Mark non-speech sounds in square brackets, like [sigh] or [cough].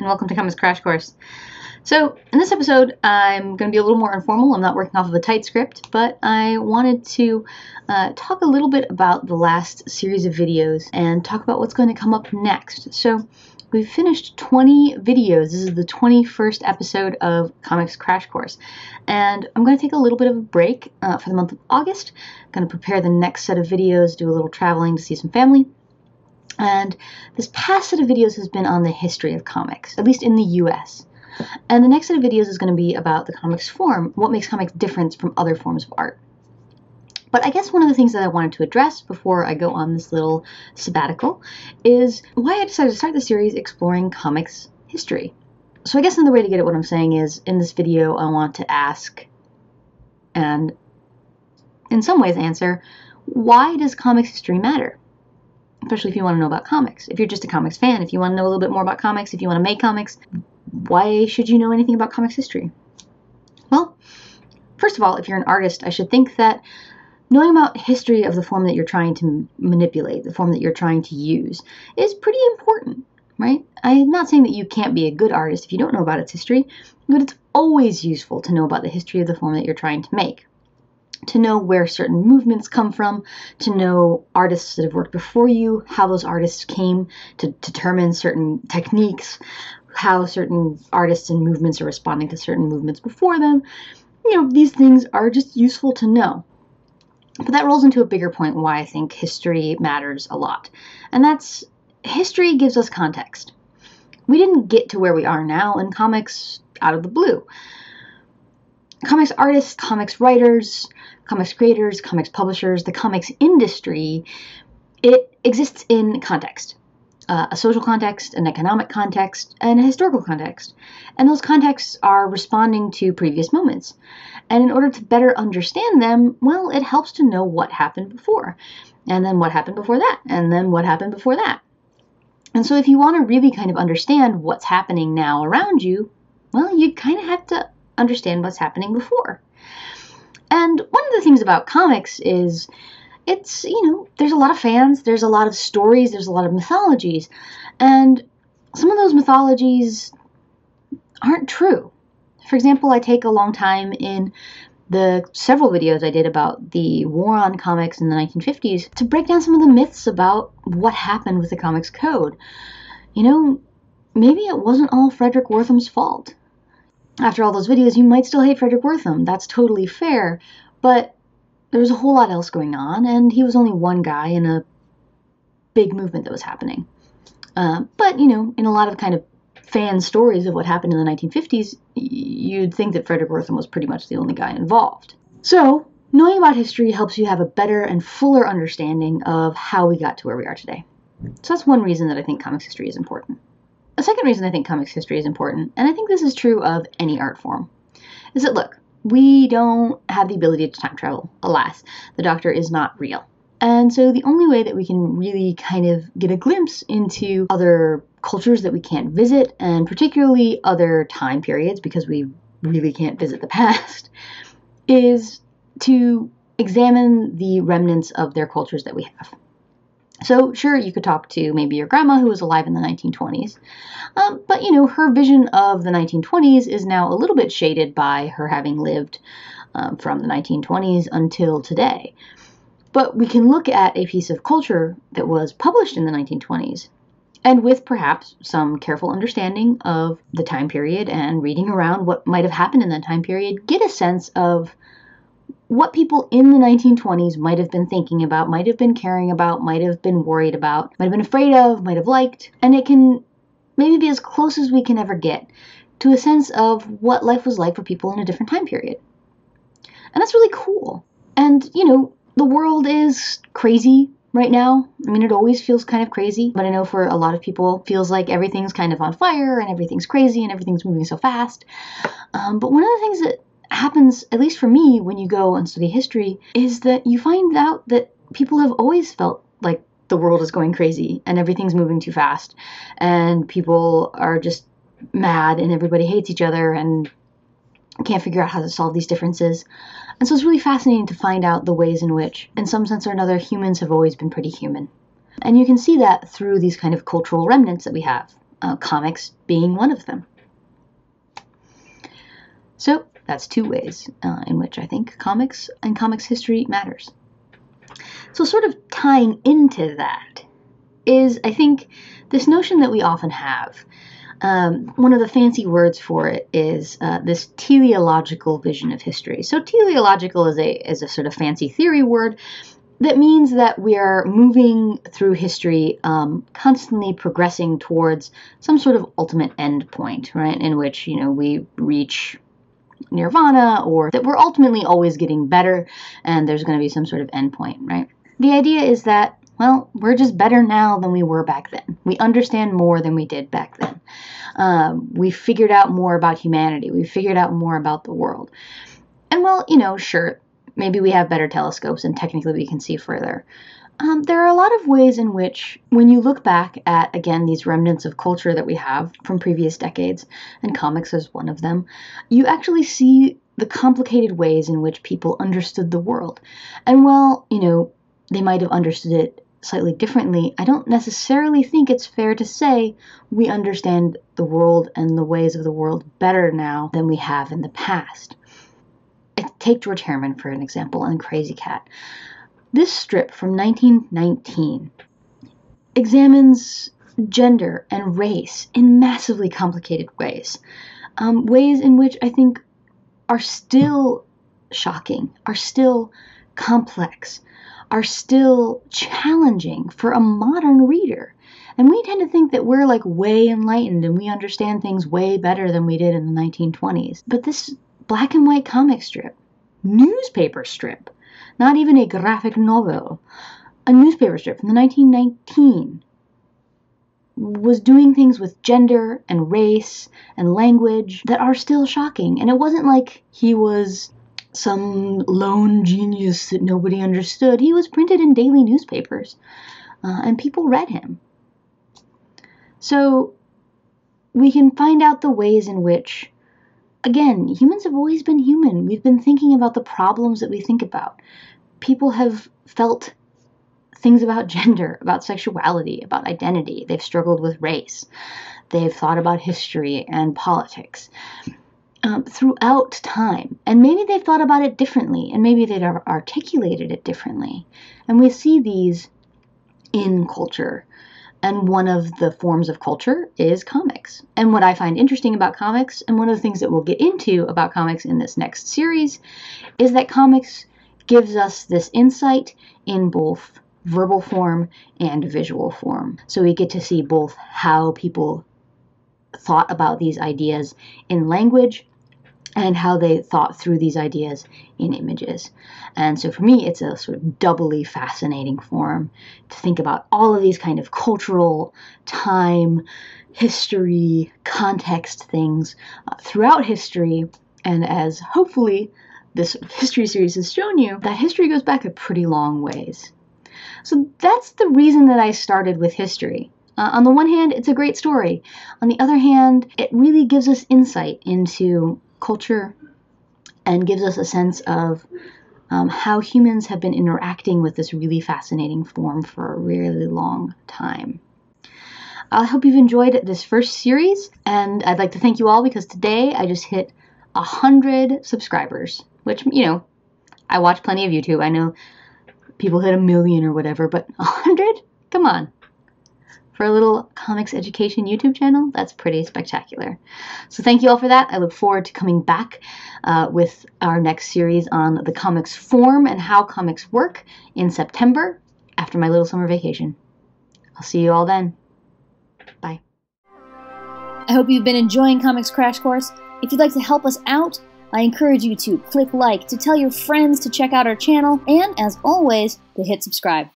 and welcome to Comics Crash Course. So, in this episode, I'm going to be a little more informal. I'm not working off of a tight script, but I wanted to uh, talk a little bit about the last series of videos and talk about what's going to come up next. So, we've finished 20 videos. This is the 21st episode of Comics Crash Course. And I'm going to take a little bit of a break uh, for the month of August. I'm going to prepare the next set of videos, do a little traveling to see some family. And this past set of videos has been on the history of comics, at least in the US. And the next set of videos is going to be about the comics form, what makes comics different from other forms of art. But I guess one of the things that I wanted to address before I go on this little sabbatical is why I decided to start the series exploring comics history. So I guess another way to get at what I'm saying is in this video I want to ask and in some ways answer why does comics history matter? Especially if you want to know about comics. If you're just a comics fan, if you want to know a little bit more about comics, if you want to make comics, why should you know anything about comics history? Well, first of all, if you're an artist, I should think that knowing about history of the form that you're trying to manipulate, the form that you're trying to use, is pretty important, right? I'm not saying that you can't be a good artist if you don't know about its history, but it's always useful to know about the history of the form that you're trying to make. To know where certain movements come from, to know artists that have worked before you, how those artists came to determine certain techniques, how certain artists and movements are responding to certain movements before them. You know, these things are just useful to know. But that rolls into a bigger point why I think history matters a lot. And that's history gives us context. We didn't get to where we are now in comics out of the blue. Comics artists, comics writers, comics creators, comics publishers, the comics industry, it exists in context uh, a social context, an economic context, and a historical context. And those contexts are responding to previous moments. And in order to better understand them, well, it helps to know what happened before, and then what happened before that, and then what happened before that. And so, if you want to really kind of understand what's happening now around you, well, you kind of have to understand what's happening before. And one of the things about comics is it's, you know, there's a lot of fans, there's a lot of stories, there's a lot of mythologies. And some of those mythologies aren't true. For example, I take a long time in the several videos I did about the war on comics in the 1950s to break down some of the myths about what happened with the comics code. You know, maybe it wasn't all Fredric Wertham's fault. After all those videos, you might still hate Fredric Wertham. That's totally fair. But there was a whole lot else going on, and he was only one guy in a big movement that was happening. Uh, but, you know, in a lot of kind of fan stories of what happened in the 1950s, you'd think that Fredric Wertham was pretty much the only guy involved. So, knowing about history helps you have a better and fuller understanding of how we got to where we are today. So, that's one reason that I think comics history is important. A second reason I think comics history is important, and I think this is true of any art form, is that look, we don't have the ability to time travel, alas. The doctor is not real. And so the only way that we can really kind of get a glimpse into other cultures that we can't visit, and particularly other time periods, because we really can't visit the [laughs] past, is to examine the remnants of their cultures that we have. So, sure, you could talk to maybe your grandma who was alive in the 1920s, um, but you know, her vision of the 1920s is now a little bit shaded by her having lived um, from the 1920s until today. But we can look at a piece of culture that was published in the 1920s and with perhaps some careful understanding of the time period and reading around what might have happened in that time period, get a sense of what people in the 1920s might have been thinking about, might have been caring about, might have been worried about, might have been afraid of, might have liked, and it can maybe be as close as we can ever get to a sense of what life was like for people in a different time period. And that's really cool. And, you know, the world is crazy right now. I mean, it always feels kind of crazy, but I know for a lot of people, feels like everything's kind of on fire and everything's crazy and everything's moving so fast. Um, but one of the things that happens, at least for me, when you go and study history, is that you find out that people have always felt like the world is going crazy and everything's moving too fast and people are just mad and everybody hates each other and can't figure out how to solve these differences. And so it's really fascinating to find out the ways in which, in some sense or another, humans have always been pretty human. And you can see that through these kind of cultural remnants that we have uh, comics being one of them. So that's two ways uh, in which I think comics and comics history matters. So, sort of tying into that is, I think, this notion that we often have. Um, one of the fancy words for it is uh, this teleological vision of history. So, teleological is a is a sort of fancy theory word that means that we are moving through history, um, constantly progressing towards some sort of ultimate end point, right? In which you know we reach nirvana, or that we're ultimately always getting better, and there's going to be some sort of endpoint, right? The idea is that well, we're just better now than we were back then. We understand more than we did back then. Um, we figured out more about humanity. We figured out more about the world. And well, you know, sure, maybe we have better telescopes and technically we can see further. Um, there are a lot of ways in which, when you look back at, again, these remnants of culture that we have from previous decades, and comics is one of them, you actually see the complicated ways in which people understood the world. And while, you know, they might have understood it slightly differently, I don't necessarily think it's fair to say we understand the world and the ways of the world better now than we have in the past. Take George Herriman, for an example, and Krazy Kat. This strip from 1919 examines gender and race in massively complicated ways. Um, ways in which I think are still shocking, are still complex, are still challenging for a modern reader. And we tend to think that we're like way enlightened and we understand things way better than we did in the 1920s. But this black and white comic strip, newspaper strip, not even a graphic novel, a newspaper strip from the 1919 was doing things with gender and race and language that are still shocking. And it wasn't like he was some lone genius that nobody understood. He was printed in daily newspapers, uh, and people read him. So we can find out the ways in which, again, humans have always been human. We've been thinking about the problems that we think about. People have felt things about [laughs] gender, about sexuality, about identity. They've struggled with race. They've thought about history and politics um, throughout time. And maybe they've thought about it differently, and maybe they've articulated it differently. And we see these in culture. And one of the forms of culture is comics. And what I find interesting about comics, and one of the things that we'll get into about comics in this next series, is that comics gives us this insight in both verbal form and visual form. So we get to see both how people thought about these ideas in language and how they thought through these ideas in images. And so for me, it's a sort of doubly fascinating form to think about all of these kind of cultural, time, history, context things uh, throughout history. And as hopefully this history series has shown you, that history goes back a pretty long ways. So that's the reason that I started with history. Uh, on the one hand, it's a great story. On the other hand, it really gives us insight into culture and gives us a sense of um, how humans have been interacting with this really fascinating form for a really long time. I hope you've enjoyed this first series, and I'd like to thank you all because today I just hit a hundred subscribers, which you know, I watch plenty of YouTube. I know people hit a million or whatever, but a hundred? Come on for a little comics education YouTube channel, that's pretty spectacular. So thank you all for that. I look forward to coming back uh, with our next series on the comics form and how comics work in September after my little summer vacation. I'll see you all then. Bye. I hope you've been enjoying Comics Crash Course. If you'd like to help us out, I encourage you to click like, to tell your friends to check out our channel, and as always, to hit subscribe.